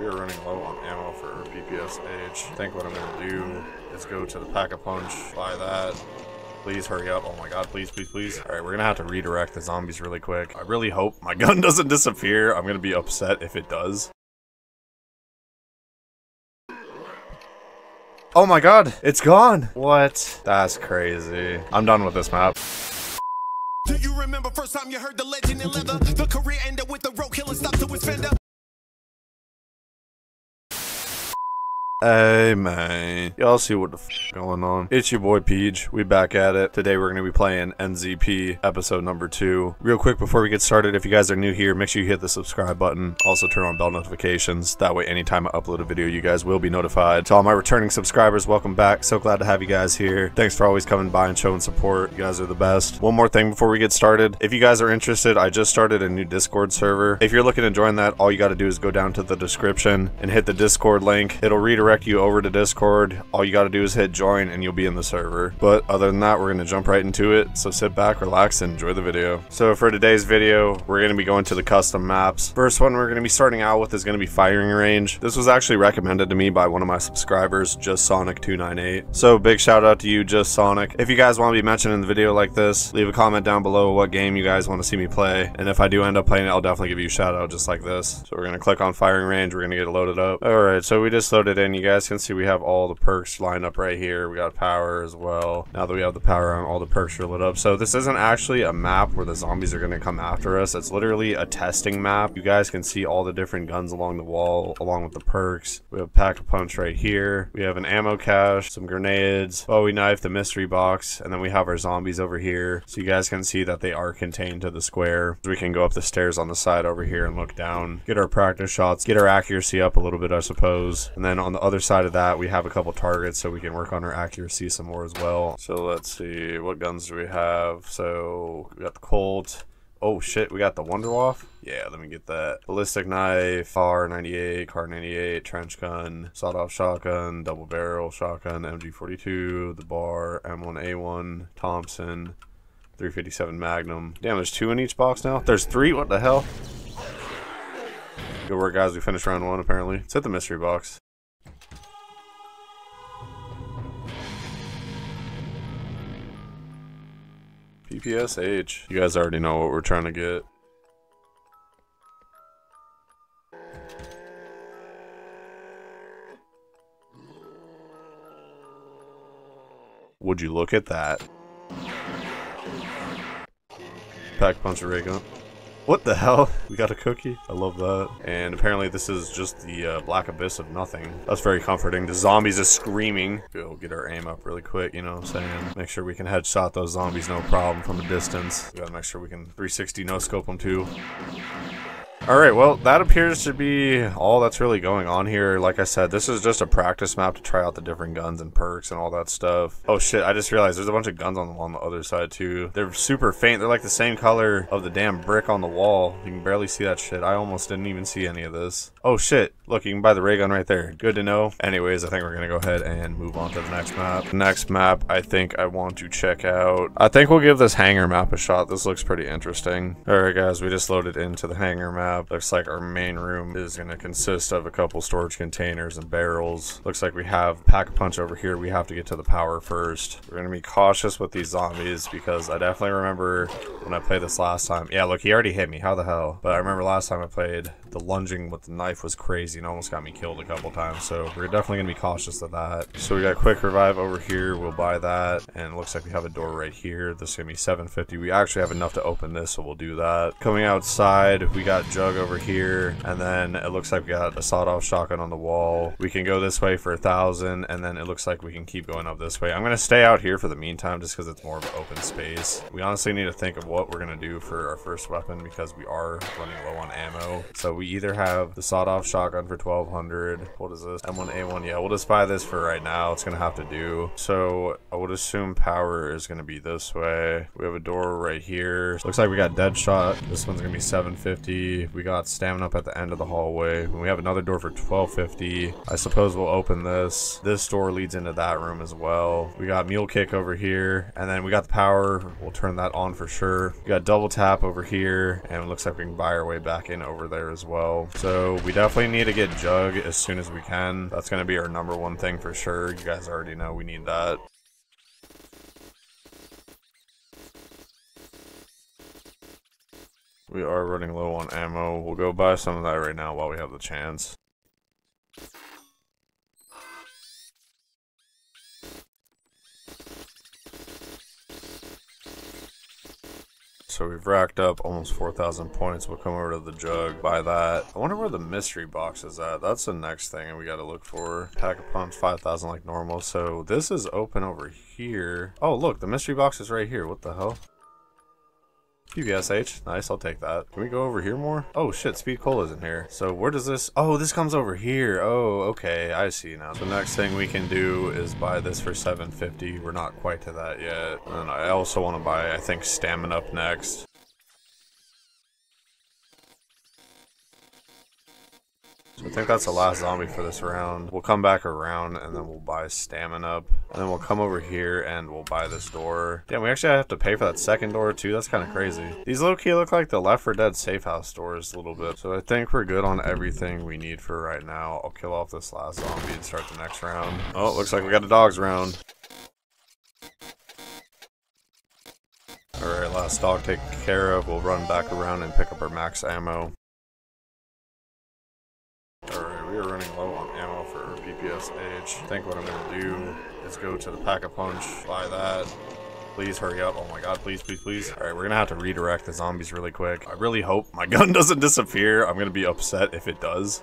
we are running low on ammo for PPSH. I think what I'm gonna do is go to the Pack-a-Punch, buy that. Please hurry up. Oh my god, please, please, please. Alright, we're gonna have to redirect the zombies really quick. I really hope my gun doesn't disappear. I'm gonna be upset if it does. Oh my god, it's gone. What? That's crazy. I'm done with this map. Do you remember first time you heard the legend in leather? The career ended with the killer to his fender. Hey man, y'all see what the f going on? It's your boy Peeej. We back at it. Today we're gonna be playing NZP episode number two. Real quick before we get started, if you guys are new here, make sure you hit the subscribe button. Also turn on bell notifications. That way, anytime I upload a video, you guys will be notified. To all my returning subscribers, welcome back. So glad to have you guys here. Thanks for always coming by and showing support. You guys are the best. One more thing before we get started. If you guys are interested, I just started a new Discord server. If you're looking to join that, all you gotta do is go down to the description and hit the Discord link. It'll redirect you over to Discord. All you got to do is hit join and you'll be in the server. But other than that, we're going to jump right into it. So sit back, relax, and enjoy the video. So for today's video, we're going to be going to the custom maps. First one we're going to be starting out with is going to be firing range. This was actually recommended to me by one of my subscribers, Just Sonic298. So big shout out to you, Just Sonic. If you guys want to be mentioned in the video like this, leave a comment down below what game you guys want to see me play. And if I do end up playing it, I'll definitely give you a shout out just like this. So we're going to click on firing range. We're going to get it loaded up. All right, so we just loaded in. You guys can see we have all the perks lined up right here. We got power as well. Now that we have the power on, all the perks are lit up. So this isn't actually a map where the zombies are going to come after us. It's literally a testing map. You guys can see all the different guns along the wall along with the perks. We have Pack-a-Punch right here. We have an ammo cache, some grenades, Bowie knife, the mystery box, and then we have our zombies over here. So you guys can see that they are contained to the square. We can go up the stairs on the side over here and look down, get our practice shots, get our accuracy up a little bit, I suppose. And then on the other side of that, we have a couple targets so we can work on our accuracy some more as well. So let's see, what guns do we have? So we got the Colt. Oh shit, we got the Wunderwaffe? Yeah, let me get that. Ballistic knife, R98, Kar 98, trench gun, sawed off shotgun, double barrel shotgun, MG42, the bar, M1A1, Thompson, 357 Magnum. Damn, there's two in each box now? There's three? What the hell? Good work, guys. We finished round one, apparently. Let's hit the mystery box. PPSH. You guys already know what we're trying to get. Would you look at that? Pack punch a ray gun. What the hell? We got a cookie? I love that. And apparently this is just the uh, black abyss of nothing. That's very comforting. The zombies are screaming. Go get our aim up really quick, you know what I'm saying? Make sure we can headshot those zombies no problem from a distance. We gotta make sure we can 360 no scope them too. Alright, well, that appears to be all that's really going on here. Like I said, this is just a practice map to try out the different guns and perks and all that stuff. Oh shit, I just realized there's a bunch of guns on the, on the other side too. They're super faint. They're like the same color of the damn brick on the wall. You can barely see that shit. I almost didn't even see any of this. Oh shit, look, you can buy the ray gun right there. Good to know. Anyways, I think we're gonna go ahead and move on to the next map. Next map, I think I want to check out. I think we'll give this hangar map a shot. This looks pretty interesting. Alright guys, we just loaded into the hangar map. Looks like our main room is to consist of a couple storage containers and barrels. Looks like we have Pack-a-Punch over here. We have to get to the power first. We're to be cautious with these zombies because I definitely remember when I played this last time. Yeah, look, he already hit me. How the hell? But I remember last time I played, the lunging with the knife was crazy and almost got me killed a couple times. So we're definitely going to be cautious of that. So we got quick revive over here. We'll buy that. And it looks like we have a door right here. This is going to be 750. We actually have enough to open this, so we'll do that. Coming outside, we got Jug over here and then it looks like we got a sawed-off shotgun on the wall we can go this way for a thousand and then it looks like we can keep going up this way i'm gonna stay out here for the meantime just because it's more of an open space we honestly need to think of what we're gonna do for our first weapon because we are running low on ammo so we either have the sawed-off shotgun for 1200 what is this m1a1 yeah we'll just buy this for right now it's gonna have to do so i would assume power is gonna be this way we have a door right here looks like we got dead shot this one's gonna be 750 we got stamina up at the end of the hallway. We have another door for 1250. I suppose we'll open this. This door leads into that room as well. We got mule kick over here, and then we got the power. We'll turn that on for sure. We got double tap over here, and it looks like we can buy our way back in over there as well. So we definitely need to get Jug as soon as we can. That's going to be our number one thing for sure. You guys already know we need that. We are running low on ammo. We'll go buy some of that right now while we have the chance. So we've racked up almost 4,000 points. We'll come over to the jug, buy that. I wonder where the mystery box is at. That's the next thing we got to look for. Pack of punch, 5,000 like normal. So this is open over here. Oh, look, the mystery box is right here. What the hell? PPSH. Nice, I'll take that. Can we go over here more? Oh shit, Speed Cola's in here. So where does this... Oh, this comes over here. Oh, okay, I see now. The next thing we can do is buy this for 750. We're not quite to that yet. And I also want to buy, I think, Stamina up next. I think that's the last zombie for this round. We'll come back around and then we'll buy stamina up. And then we'll come over here and we'll buy this door. Damn, we actually have to pay for that second door too. That's kind of crazy. These low-key look like the Left 4 Dead safe house doors a little bit. So I think we're good on everything we need for right now. I'll kill off this last zombie and start the next round. Oh, looks like we got a dogs round. Alright, last dog taken care of. We'll run back around and pick up our max ammo. We are running low on ammo for PPSH. I think what I'm gonna do is go to the Pack-a-Punch, buy that. Please hurry up. Oh my god, please, please, please. Alright, we're gonna have to redirect the zombies really quick. I really hope my gun doesn't disappear. I'm gonna be upset if it does.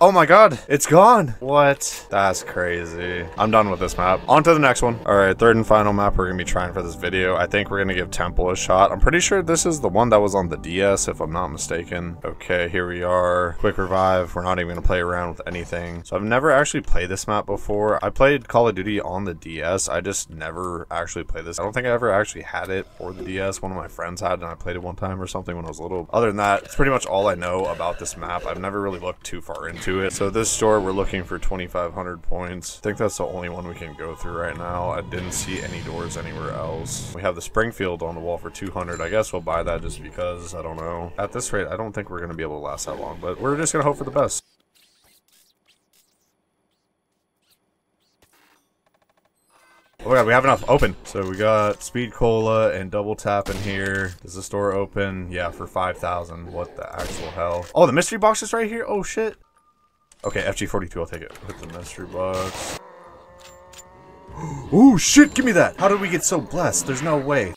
Oh my god, it's gone. What? That's crazy. I'm done with this map. On to the next one. All right, third and final map we're gonna be trying for this video. I think we're gonna give Temple a shot. I'm pretty sure this is the one that was on the DS, if I'm not mistaken. Okay, here we are. Quick revive. We're not even gonna play around with anything. So I've never actually played this map before. I played Call of Duty on the DS. I just never actually played this. I don't think I ever actually had it for the DS. One of my friends had it and I played it one time or something when I was little. Other than that, it's pretty much all I know about this map. I've never really looked too far into it. So this store, we're looking for 2,500 points. I think that's the only one we can go through right now. I didn't see any doors anywhere else. We have the Springfield on the wall for 200. I guess we'll buy that just because, I don't know. At this rate, I don't think we're going to be able to last that long, but we're just going to hope for the best. Oh my god, we have enough. Open. So we got Speed Cola and Double Tap in here. Does the store open? Yeah, for 5,000. What the actual hell? Oh, the mystery box is right here? Oh shit. Okay, FG42, I'll take it. Put the mystery box. oh shit, give me that! How did we get so blessed? There's no way.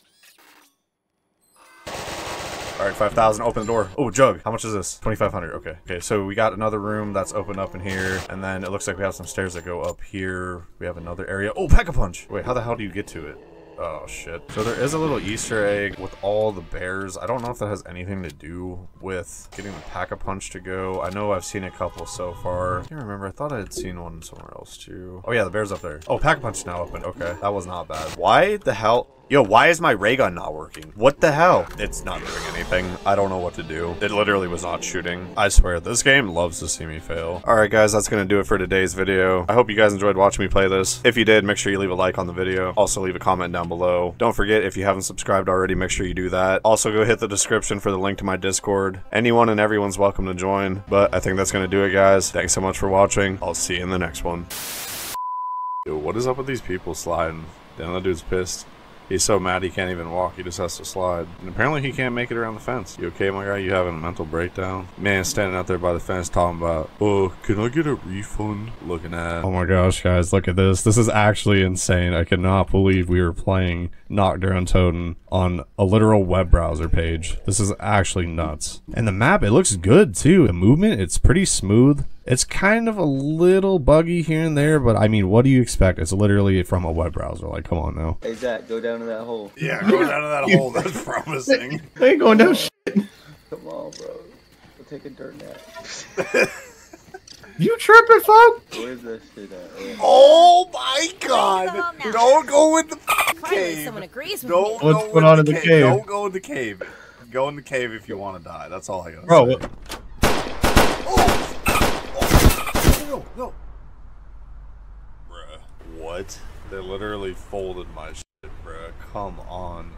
Alright, 5,000, open the door. Oh, jug. How much is this? 2,500, okay. Okay, so we got another room that's open up in here, and then it looks like we have some stairs that go up here. We have another area. Oh, Pack-a-Punch! Wait, how the hell do you get to it? Oh, shit. So there is a little Easter egg with all the bears. I don't know if that has anything to do with getting the Pack-a-Punch to go. I know I've seen a couple so far. I can't remember. I thought I had seen one somewhere else, too. Oh, yeah, the bear's up there. Oh, Pack-a-Punch now open. Okay, that was not bad. Why the hell... Yo, why is my ray gun not working? What the hell? It's not doing anything. I don't know what to do. It literally was not shooting. I swear, this game loves to see me fail. Alright guys, that's gonna do it for today's video. I hope you guys enjoyed watching me play this. If you did, make sure you leave a like on the video. Also leave a comment down below. Don't forget, if you haven't subscribed already, make sure you do that. Also go hit the description for the link to my Discord. Anyone and everyone's welcome to join. But I think that's gonna do it guys. Thanks so much for watching. I'll see you in the next one. Yo, what is up with these people sliding? Damn, that dude's pissed. He's so mad he can't even walk, he just has to slide. And apparently he can't make it around the fence. You okay, my guy? You having a mental breakdown? Man standing out there by the fence talking about, oh, can I get a refund? Looking at, oh my gosh, guys, look at this. This is actually insane. I cannot believe we were playing Nacht der Untoten on a literal web browser page. This is actually nuts. And the map, it looks good too. The movement, it's pretty smooth. It's kind of a little buggy here and there, but I mean, what do you expect? It's literally from a web browser. Like, come on now. Hey Zach, go down to that hole. Yeah, go down to that hole. That's promising. I ain't going down shit. Come on, bro. We'll take a dirt nap. You tripping, folk? Where's this shit at? Oh, Oh my god! Don't go in the Finally, cave. someone agrees with Don't me. What's go going on in the cave? Don't go in the cave. Go in the cave if you want to die. That's all I gotta Bro, say. what- oh! Oh, No, no. Bruh. What? They literally folded my shit, bruh. Come on.